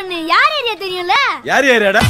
பண்ணு யார் ஏரியா தெரியும்ல? யார் ஏரியாடா?